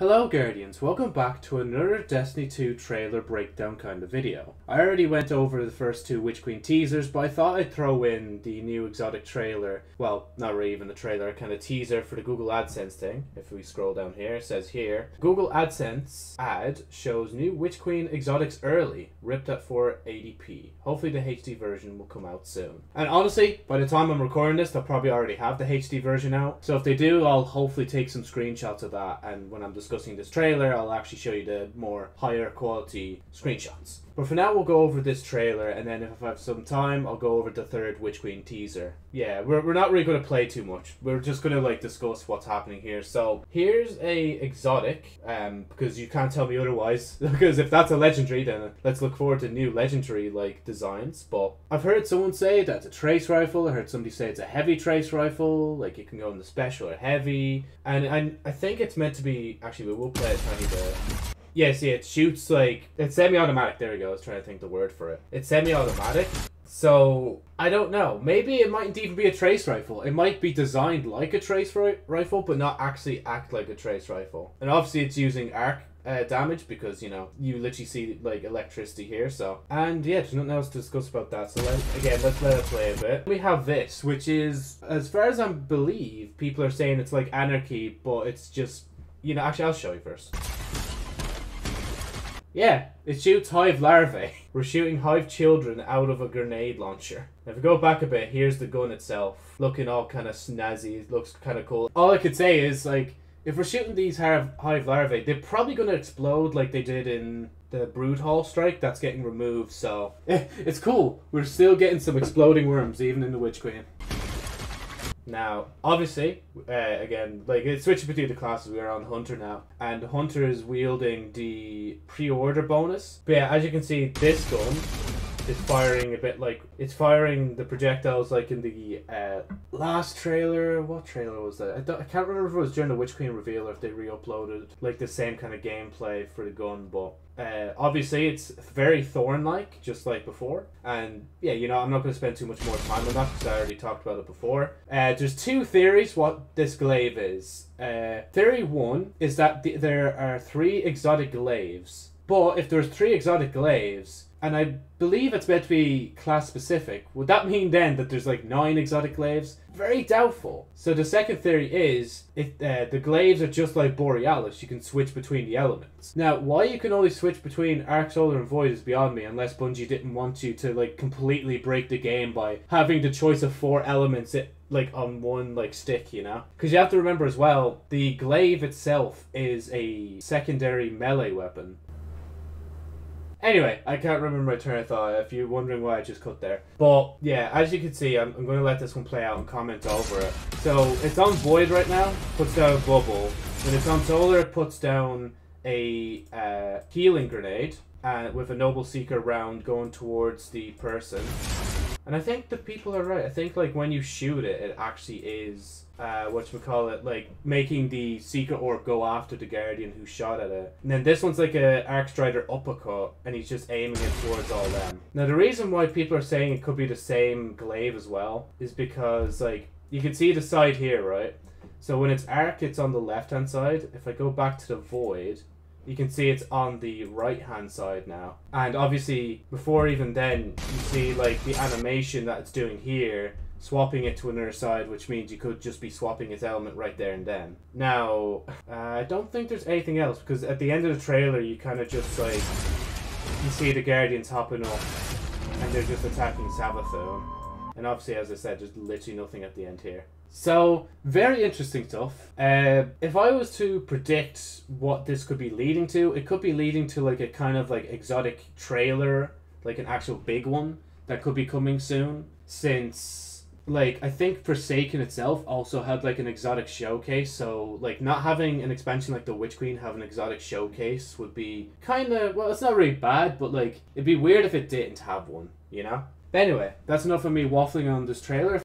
Hello Guardians, welcome back to another Destiny 2 trailer breakdown kind of video. I already went over the first two Witch Queen teasers, but I thought I'd throw in the new exotic trailer, well, not really even the trailer, kind of teaser for the Google AdSense thing. If we scroll down here, it says here, Google AdSense ad shows new Witch Queen exotics early, ripped at 480p. Hopefully the HD version will come out soon. And honestly, by the time I'm recording this, they'll probably already have the HD version out. So if they do, I'll hopefully take some screenshots of that, and when I'm discussing discussing this trailer, I'll actually show you the more higher quality screenshots. But for now, we'll go over this trailer, and then if I have some time, I'll go over the third Witch Queen teaser. Yeah, we're, we're not really going to play too much. We're just going to like discuss what's happening here. So here's a exotic, um, because you can't tell me otherwise. because if that's a legendary, then let's look forward to new legendary like designs. But I've heard someone say that's a trace rifle. I heard somebody say it's a heavy trace rifle. Like it can go in the special or heavy, and and I think it's meant to be. Actually, we'll play a tiny bit. Yeah, see, it shoots like it's semi-automatic. There we go. I was trying to think the word for it. It's semi-automatic. So I don't know. Maybe it mightn't even be a trace rifle. It might be designed like a trace ri rifle, but not actually act like a trace rifle. And obviously, it's using arc uh, damage because you know you literally see like electricity here. So and yeah, there's nothing else to discuss about that. So let, again, let's let it play a bit. We have this, which is as far as I believe, people are saying it's like anarchy, but it's just you know. Actually, I'll show you first. Yeah, it shoots hive larvae. We're shooting hive children out of a grenade launcher. If we go back a bit, here's the gun itself. Looking all kind of snazzy, it looks kind of cool. All I could say is, like, if we're shooting these hive, hive larvae, they're probably going to explode like they did in the Broodhold strike that's getting removed, so... it's cool. We're still getting some exploding worms, even in the Witch Queen. Now, obviously, uh, again, like it's switching between the classes. We are on Hunter now, and Hunter is wielding the pre-order bonus. But yeah, as you can see, this gun is firing a bit like it's firing the projectiles like in the uh, last trailer. What trailer was that? I, don't, I can't remember if it was during the Witch Queen reveal or if they re-uploaded like the same kind of gameplay for the gun. But uh, obviously, it's very Thorn-like, just like before. And yeah, you know, I'm not going to spend too much more time on that because I already talked about it before. Uh, there's two theories what this glaive is. Uh, theory one is that th- there are three exotic glaives. But if there's three exotic glaives, and I believe it's meant to be class specific. Would that mean then that there's like nine exotic glaives? Very doubtful. So the second theory is if uh, the glaives are just like Borealis, you can switch between the elements. Now, why you can only switch between Arc, Solar, and Void is beyond me, unless Bungie didn't want you to like completely break the game by having the choice of four elements. It, like on one like stick, you know? Because you have to remember as well, the glaive itself is a secondary melee weapon. Anyway, I can't remember my turn of thought if you're wondering why I just cut there. But yeah, as you can see, I'm, I'm going to let this one play out and comment over it. So it's on Void right now, puts down a bubble. When it's on Solar, it puts down a uh, healing grenade uh, with a Noble Seeker round going towards the person. And I think the people are right. I think like when you shoot it, it actually is uh, what we call it, like making the secret orb go after the guardian who shot at it. And then this one's like a Arcstrider uppercut, and he's just aiming it towards all them. Now the reason why people are saying it could be the same glaive as well is because like you can see the side here, right? So when it's arc, it's on the left hand side. If I go back to the void, you can see it's on the right hand side now. And obviously, before even then, you see like the animation that it's doing here, swapping it to another side, which means you could just be swapping its element right there and then. Now, uh, I don't think there's anything else, because at the end of the trailer, you kind of just like, you see the Guardians hopping up, and they're just attacking Savathun. And obviously, as I said, there's literally nothing at the end here. So, very interesting stuff. Uh, if I was to predict what this could be leading to, it could be leading to like a kind of like exotic trailer, like an actual big one that could be coming soon. Since, like, I think Forsaken itself also had like an exotic showcase, so like not having an expansion like the Witch Queen have an exotic showcase would be kind of well, it's not really bad, but like it'd be weird if it didn't have one, you know. But anyway, that's enough of me waffling on this trailer.